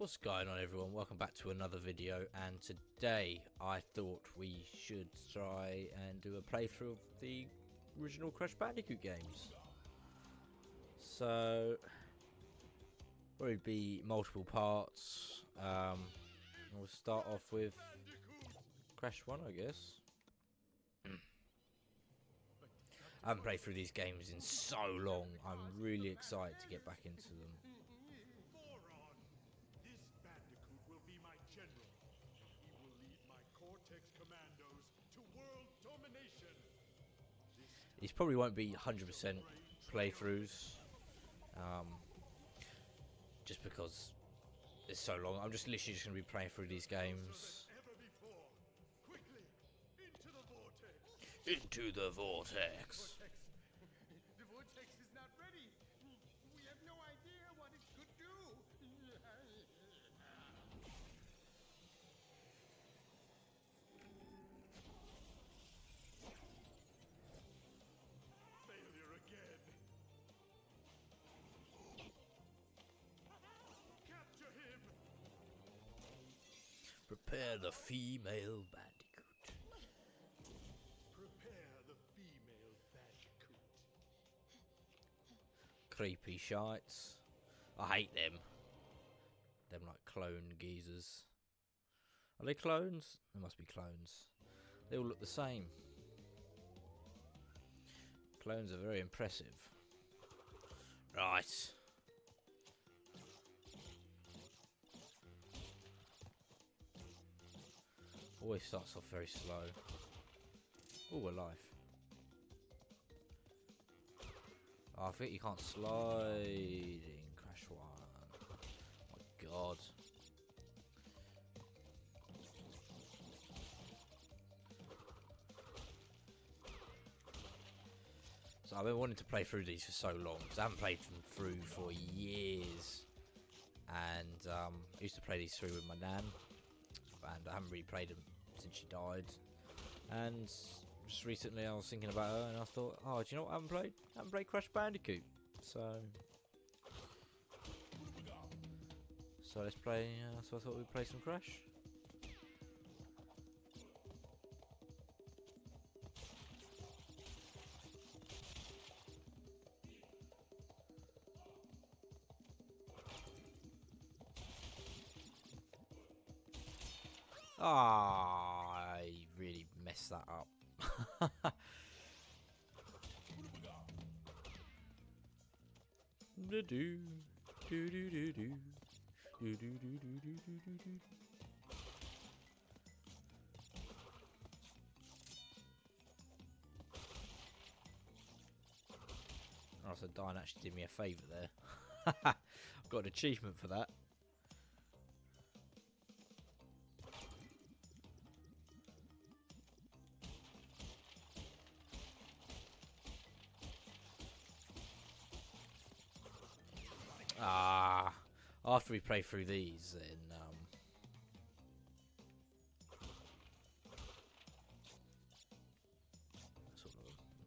What's going on everyone? Welcome back to another video and today I thought we should try and do a playthrough of the original Crash Bandicoot games. So, probably be multiple parts. Um, we'll start off with Crash 1 I guess. I haven't played through these games in so long. I'm really excited to get back into them. These probably won't be 100% playthroughs. Um, just because it's so long. I'm just literally just going to be playing through these games. Ever before. Quickly, into the vortex. Into the vortex. Prepare the female bandicoot. Prepare the female Bandicoot. Creepy shites. I hate them. Them like clone geezers. Are they clones? They must be clones. They all look the same. Clones are very impressive. Right. Always starts off very slow. Oh, a life. Oh, I think you can't slide in Crash 1. Oh my god. So I've been wanting to play through these for so long because I haven't played them through for years. And um, I used to play these through with my nan, and I haven't really played them since she died. And just recently I was thinking about her, and I thought, oh, do you know what I haven't played? I haven't played Crash Bandicoot. So, so let's play. Uh, so I thought we'd play some Crash. Ah, that up. do do do do do do do do do do do do do. Oh, so Diane actually did me a favour there. I've got an achievement for that. Ah, after we play through these, then um,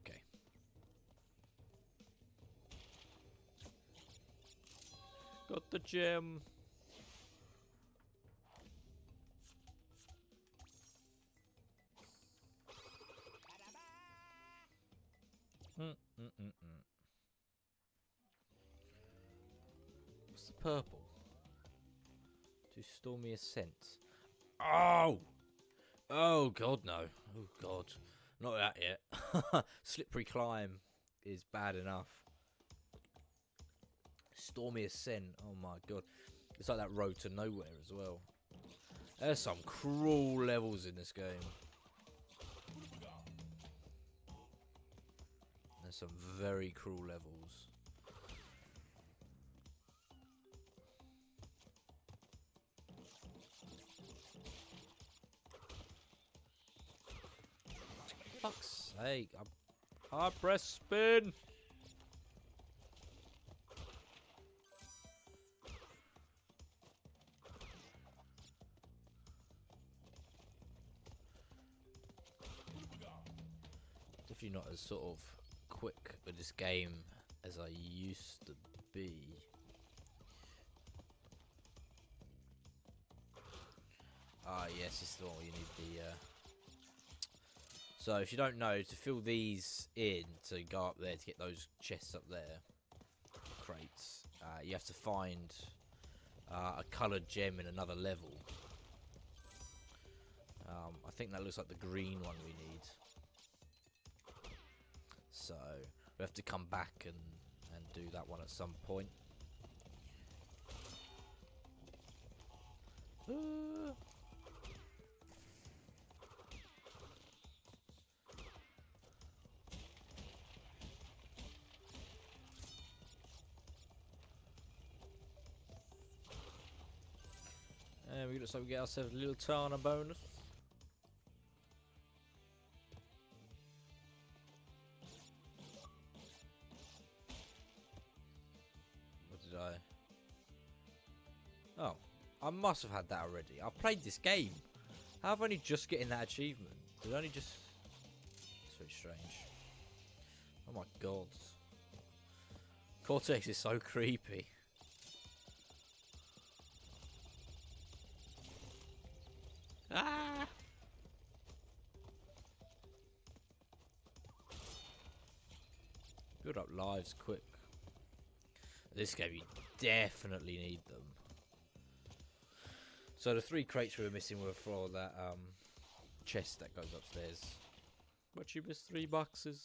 okay. Got the gem. Purple? To stormy ascent. Oh! Oh god no. Oh god. Not that yet. Slippery climb is bad enough. Stormy ascent. Oh my god. It's like that road to nowhere as well. There's some cruel levels in this game. There's some very cruel levels. Fuck's sake. I, I press spin. Definitely not as sort of quick with this game as I used to be. Ah, yes, is the one where you need the. Uh... So if you don't know, to fill these in to go up there to get those chests up there, crates, uh, you have to find uh, a coloured gem in another level. Um, I think that looks like the green one we need. So we have to come back and and do that one at some point. We looks like we get ourselves a little Tawna bonus. What did I? Oh, I must have had that already. I've played this game. How have I only just getting that achievement? Did I only just? It's very strange. Oh my god. Cortex is so creepy. Build up lives quick. This game, you definitely need them. So the three crates we were missing were for that um, chest that goes upstairs. But you missed three boxes.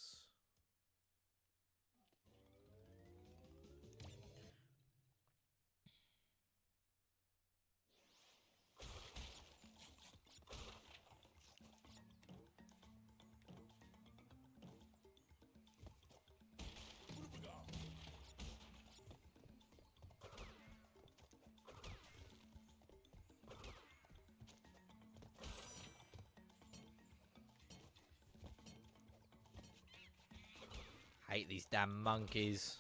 Hate these damn monkeys.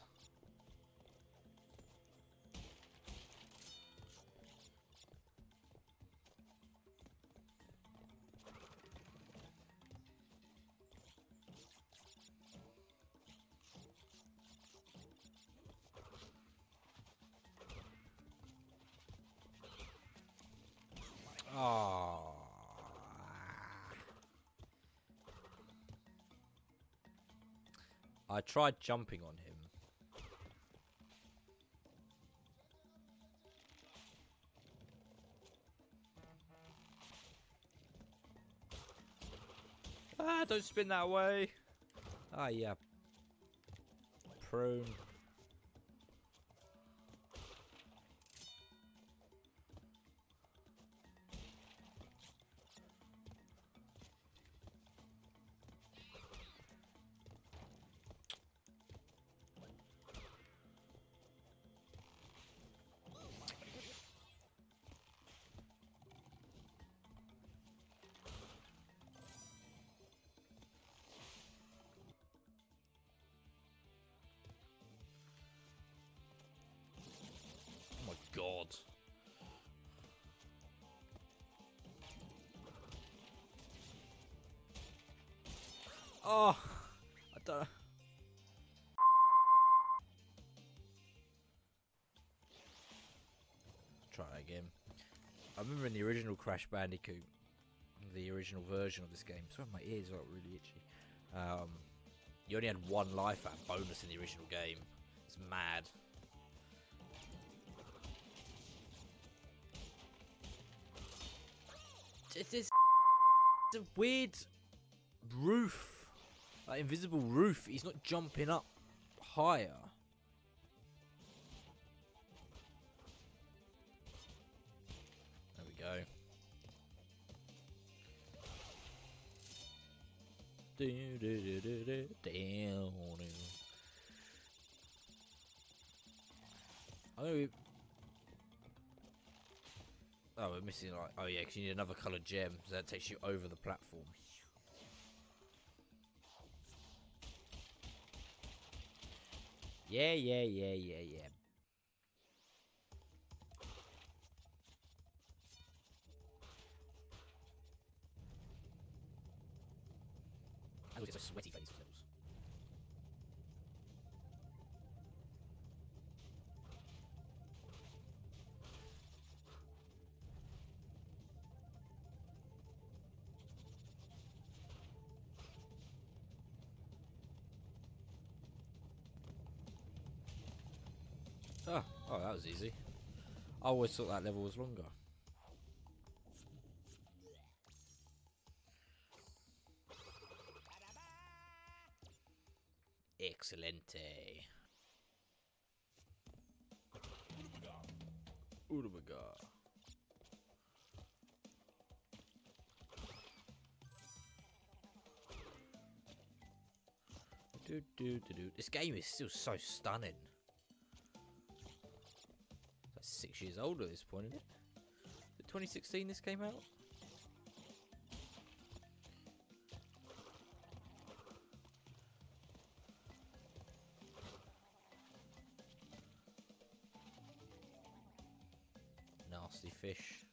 I tried jumping on him. Ah, don't spin that way. Ah, yeah. Prune. God. Oh, I don't. Try that again. I remember in the original Crash Bandicoot, the original version of this game. Sorry, my ears are really itchy. Um, you only had one life at bonus in the original game. It's mad. It's this it's a weird roof, like invisible roof. He's not jumping up higher. There we go. Do, do, do, do, do, down. I know we- Oh, we're missing like. Oh yeah, because you need another coloured gem. So that takes you over the platform. Yeah, yeah, yeah, yeah, yeah. Oh, that was easy. I always thought that level was longer. Excelente. Urubaga. Do, do, do, do. This game is still so stunning. Years old at this point, isn't it? Is it 2016 this came out? Nasty fish.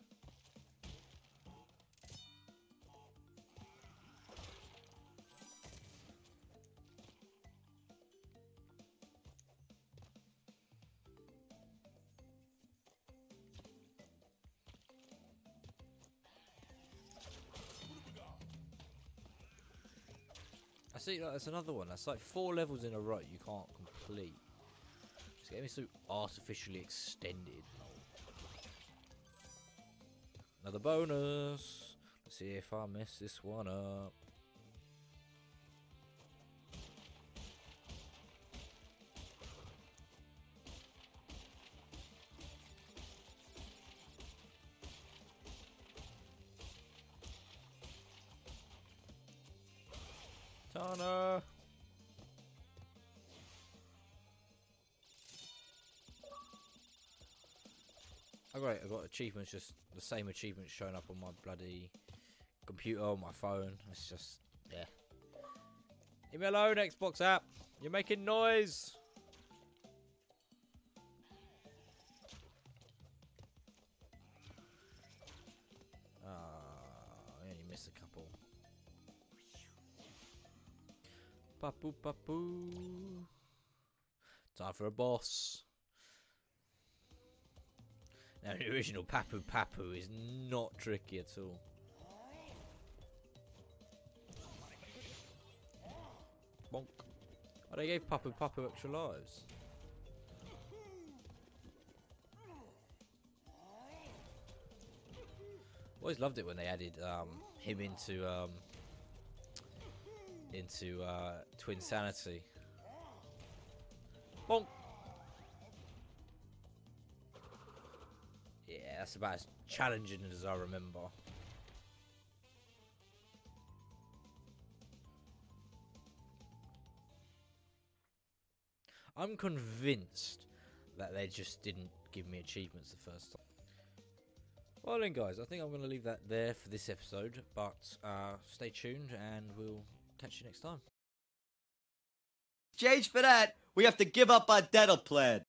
I see, like, that's another one. That's like four levels in a row you can't complete. This game is so artificially extended. Another bonus. Let's see if I mess this one up. Tawna. Oh great, I got achievements, just the same achievements showing up on my bloody computer, on my phone. It's just, yeah. Leave me alone, Xbox app. You're making noise. Ah, I only missed a couple. Papu papu. Time for a boss. Now, the original Papu Papu is not tricky at all. Bonk. Oh, they gave Papu Papu extra lives. Always loved it when they added um, him into um, into uh, Twinsanity. Bonk. Yeah, that's about as challenging as I remember. I'm convinced that they just didn't give me achievements the first time. Well then guys, I think I'm going to leave that there for this episode, but uh, stay tuned and we'll catch you next time. Change for that, we have to give up our dental plan.